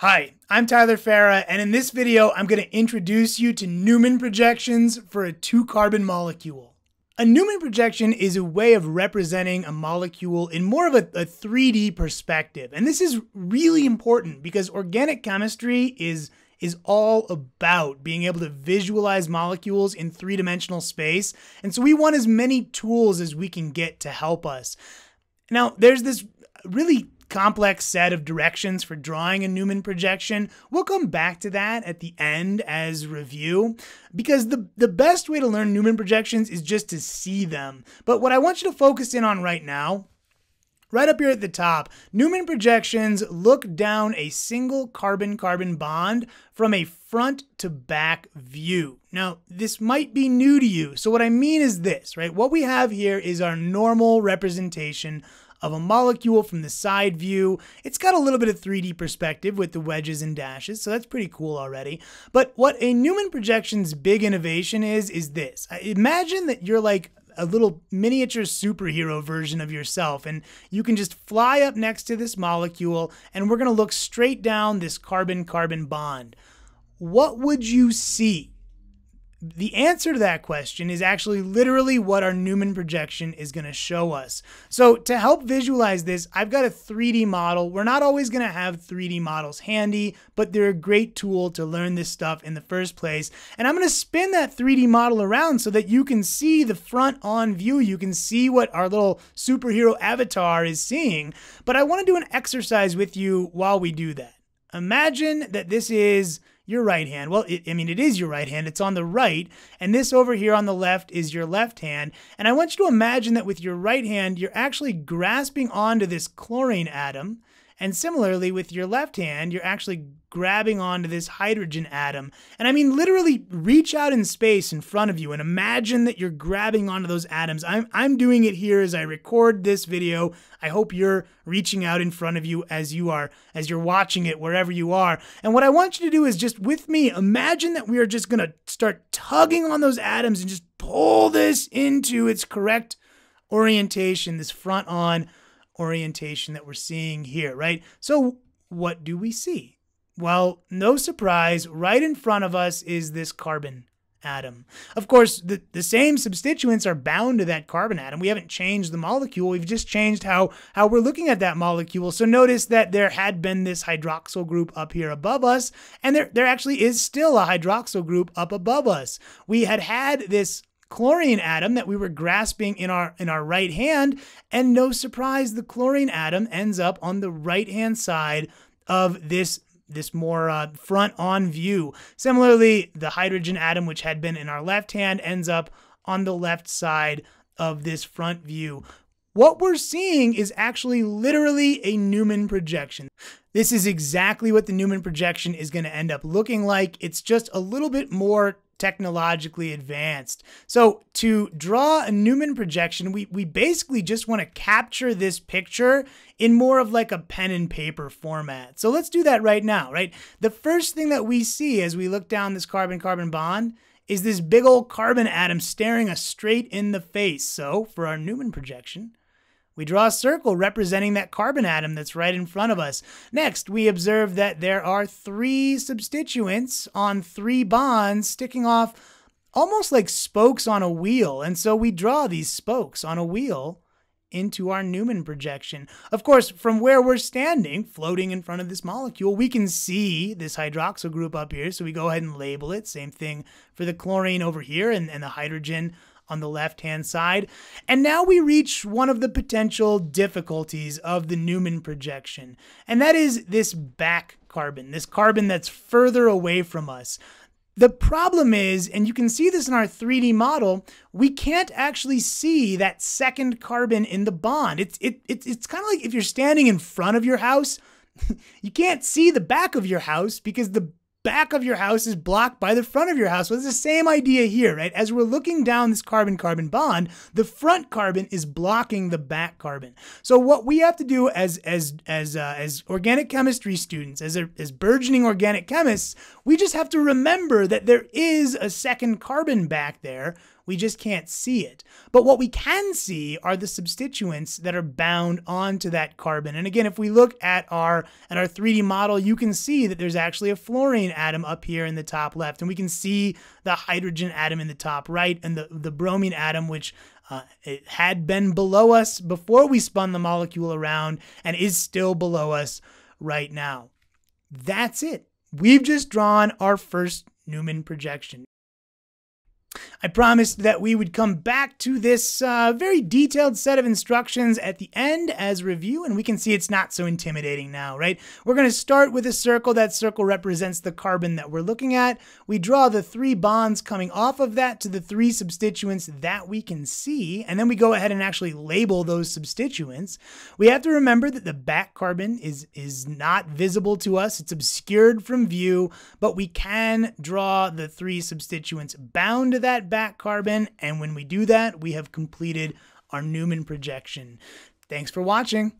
Hi, I'm Tyler Farah, and in this video, I'm going to introduce you to Newman projections for a two-carbon molecule. A Newman projection is a way of representing a molecule in more of a, a 3D perspective. And this is really important because organic chemistry is is all about being able to visualize molecules in three dimensional space. And so we want as many tools as we can get to help us. Now, there's this really complex set of directions for drawing a Newman projection. We'll come back to that at the end as review because the, the best way to learn Newman projections is just to see them. But what I want you to focus in on right now Right up here at the top, Newman projections look down a single carbon-carbon bond from a front to back view. Now, this might be new to you. So what I mean is this, right? What we have here is our normal representation of a molecule from the side view. It's got a little bit of 3D perspective with the wedges and dashes, so that's pretty cool already. But what a Newman projection's big innovation is, is this. Imagine that you're like a little miniature superhero version of yourself. And you can just fly up next to this molecule, and we're going to look straight down this carbon carbon bond. What would you see? The answer to that question is actually literally what our Newman projection is going to show us. So to help visualize this, I've got a 3D model. We're not always going to have 3D models handy, but they're a great tool to learn this stuff in the first place. And I'm going to spin that 3D model around so that you can see the front on view. You can see what our little superhero avatar is seeing. But I want to do an exercise with you while we do that. Imagine that this is your right hand. Well, it, I mean, it is your right hand. It's on the right. And this over here on the left is your left hand. And I want you to imagine that with your right hand, you're actually grasping onto this chlorine atom. And similarly, with your left hand, you're actually grabbing onto this hydrogen atom. And I mean, literally reach out in space in front of you and imagine that you're grabbing onto those atoms. I'm, I'm doing it here as I record this video. I hope you're reaching out in front of you as you are, as you're watching it wherever you are. And what I want you to do is just with me, imagine that we are just going to start tugging on those atoms and just pull this into its correct orientation, this front on orientation that we're seeing here, right? So what do we see? Well, no surprise, right in front of us is this carbon atom. Of course, the, the same substituents are bound to that carbon atom. We haven't changed the molecule. We've just changed how, how we're looking at that molecule. So notice that there had been this hydroxyl group up here above us, and there, there actually is still a hydroxyl group up above us. We had had this chlorine atom that we were grasping in our in our right hand and no surprise the chlorine atom ends up on the right hand side of this this more uh, front on view. Similarly, the hydrogen atom, which had been in our left hand, ends up on the left side of this front view. What we're seeing is actually literally a Newman projection. This is exactly what the Newman projection is going to end up looking like. It's just a little bit more technologically advanced. So to draw a Newman projection, we, we basically just want to capture this picture in more of like a pen and paper format. So let's do that right now, right? The first thing that we see as we look down this carbon-carbon bond is this big old carbon atom staring us straight in the face. So for our Newman projection, we draw a circle representing that carbon atom that's right in front of us. Next, we observe that there are three substituents on three bonds sticking off almost like spokes on a wheel. And so we draw these spokes on a wheel into our Newman projection. Of course, from where we're standing, floating in front of this molecule, we can see this hydroxyl group up here. So we go ahead and label it. Same thing for the chlorine over here and, and the hydrogen on the left hand side. And now we reach one of the potential difficulties of the Newman projection, and that is this back carbon, this carbon that's further away from us. The problem is, and you can see this in our 3D model, we can't actually see that second carbon in the bond. It's it, it it's kind of like if you're standing in front of your house, you can't see the back of your house because the back of your house is blocked by the front of your house. Well, it's the same idea here, right? As we're looking down this carbon-carbon bond, the front carbon is blocking the back carbon. So what we have to do as as as uh, as organic chemistry students, as a, as burgeoning organic chemists, we just have to remember that there is a second carbon back there We just can't see it. But what we can see are the substituents that are bound onto that carbon. And again, if we look at our at our 3D model, you can see that there's actually a fluorine atom up here in the top left. And we can see the hydrogen atom in the top right and the, the bromine atom, which uh, it had been below us before we spun the molecule around and is still below us right now. That's it. We've just drawn our first Newman projection. I promised that we would come back to this uh, very detailed set of instructions at the end as review, and we can see it's not so intimidating now, right? We're going to start with a circle. That circle represents the carbon that we're looking at. We draw the three bonds coming off of that to the three substituents that we can see, and then we go ahead and actually label those substituents. We have to remember that the back carbon is, is not visible to us. It's obscured from view, but we can draw the three substituents bound to that back carbon. And when we do that, we have completed our Newman projection. Thanks for watching.